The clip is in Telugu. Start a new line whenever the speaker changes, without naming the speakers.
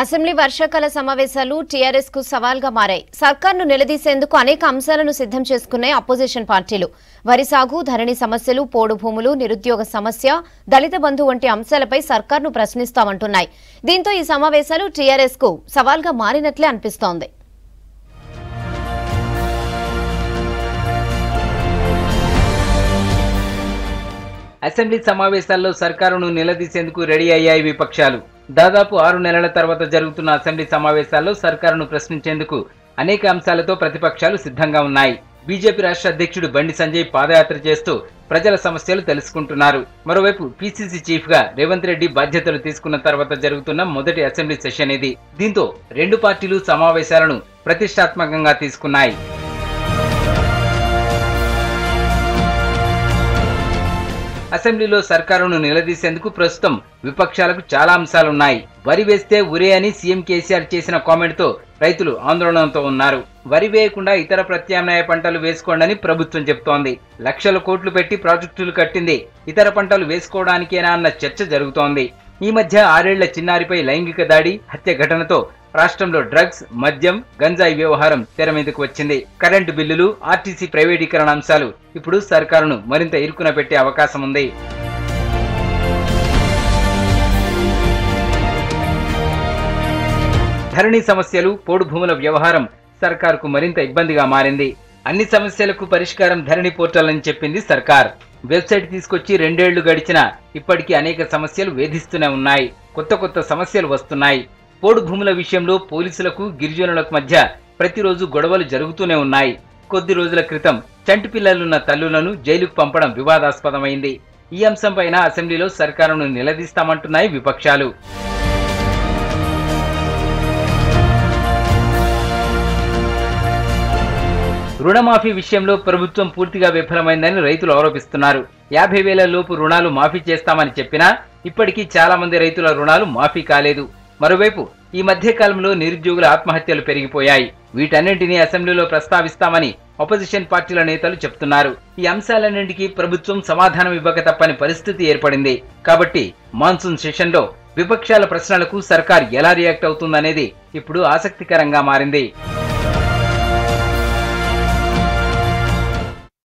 అసెంబ్లీ వర్షాకాల సమావేశాలు టీఆర్ఎస్కు సవాల్గా మారాయి. సర్కార్ను నిలదీసేందుకు అనేక అంశాలను సిద్ధం చేసుకున్నాయి అపోజిషన్ పార్టీలు. వరి సాగు ధరణి సమస్యలు పోడు భూములు నిరుద్యోగ సమస్య దళిత బంధు వంటి అంశాలపై సర్కార్ను ప్రశ్నిస్తామంటున్నాయి. దీంతో ఈ సమావేశాలు టీఆర్ఎస్కు సవాల్గా మారినట్లే అనిపిస్తోంది.
అసెంబ్లీ సమావేశాల్లో సర్కారును నిలదీసేందుకు రెడీ అయ్యాయి విపక్షాలు. దాదాపు ఆరు నెలల తర్వాత జరుగుతున్న అసెంబ్లీ సమావేశాల్లో సర్కారును ప్రశ్నించేందుకు అనేక అంశాలతో ప్రతిపక్షాలు సిద్ధంగా ఉన్నాయి. బీజేపీ రాష్ట్ర అధ్యక్షుడు బండి సంజయ్ పాదయాత్ర చేస్తూ ప్రజల సమస్యలు తెలుసుకుంటున్నారు. మరోవైపు పీసీసీ చీఫ్గా రేవంత్ రెడ్డి బాధ్యతలు తీసుకున్న తర్వాత జరుగుతున్న మొదటి అసెంబ్లీ సెషన్ ఇది. దీంతో రెండు పార్టీలు సమావేశాలను ప్రతిష్టాత్మకంగా తీసుకున్నాయి. అసెంబ్లీలో సర్కారును నిలదీసేందుకు ప్రస్తుతం విపక్షాలకు చాలా అంశాలున్నాయి. వరి వేస్తే ఉరే అని సీఎం కేసీఆర్ చేసిన కామెంట్తో రైతులు ఆందోళనతో ఉన్నారు. వరి వేయకుండా ఇతర ప్రత్యామ్నాయ పంటలు వేసుకోండని ప్రభుత్వం చెబుతోంది లక్షల కోట్లు పెట్టి ప్రాజెక్టులు కట్టింది. ఇతర పంటలు వేసుకోవడానికేనా అన్న చర్చ జరుగుతోంది. ఈ మధ్య ఆరేళ్ళ చిన్నారిపై లైంగిక దాడి హత్య ఘటనతో రాష్ట్రంలో డ్రగ్స్ మద్యం గంజాయి వ్యవహారం తెర మీదకు వచ్చింది. కరెంటు బిల్లులు ఆర్టీసీ ప్రైవేటీకరణ అంశాలు ఇప్పుడు సర్కారును మరింత ఇరుకున పెట్టే అవకాశం ఉంది. ధరణి సమస్యలు పోడు భూముల వ్యవహారం సర్కారుకు మరింత ఇబ్బందిగా మారింది. అన్ని సమస్యలకు పరిష్కారం ధరణి పోర్టల్ అని చెప్పింది సర్కార్. వెబ్సైట్ తీసుకొచ్చి రెండేళ్ళు గడిచినా ఇప్పటికీ అనేక సమస్యలు వేధిస్తూనే ఉన్నాయి. కొత్త కొత్త సమస్యలు వస్తున్నాయి. పోడు భూముల విషయంలో పోలీసులకు గిరిజనులకు మధ్య ప్రతిరోజు గొడవలు జరుగుతూనే ఉన్నాయి. కొద్ది రోజుల క్రితం చంటి పిల్లలున్న తల్లులను జైలుకు పంపడం వివాదాస్పదమైంది. ఈ అంశంపైన అసెంబ్లీలో సర్కారును నిలదీస్తామంటున్నాయి విపక్షాలు. రుణమాఫీ విషయంలో ప్రభుత్వం పూర్తిగా విఫలమైందని రైతులు ఆరోపిస్తున్నారు. యాభై వేల లోపు రుణాలు మాఫీ చేస్తామని చెప్పినా ఇప్పటికీ చాలా మంది రైతుల రుణాలు మాఫీ కాలేదు. మరోవైపు ఈ మధ్యకాలంలో నిరుద్యోగుల ఆత్మహత్యలు పెరిగిపోయాయి. వీటన్నింటినీ అసెంబ్లీలో ప్రస్తావిస్తామని అపోజిషన్ పార్టీల నేతలు చెప్తున్నారు. ఈ అంశాలన్నింటికీ ప్రభుత్వం సమాధానం ఇవ్వక తప్పని పరిస్థితి ఏర్పడింది. కాబట్టి మాన్సూన్ సెషన్లో విపక్షాల ప్రశ్నలకు సర్కార్ ఎలా రియాక్ట్ అవుతుందనేది ఇప్పుడు ఆసక్తికరంగా మారింది.